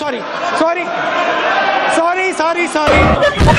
sorry sorry sorry sorry sorry